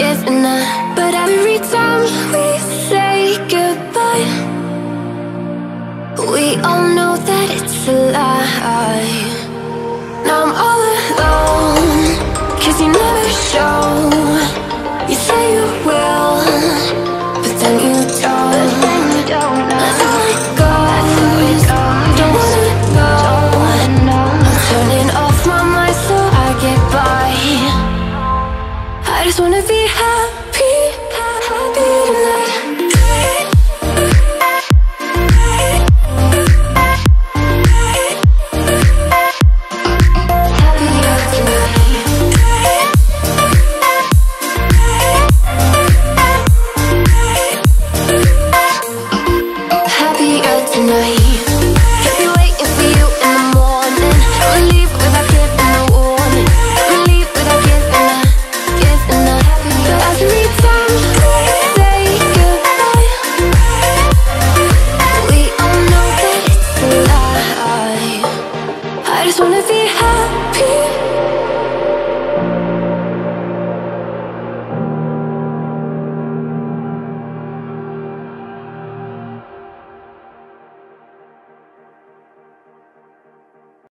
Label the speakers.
Speaker 1: But every time we say goodbye We all know that it's a lie just wanna be happy wanna be happy.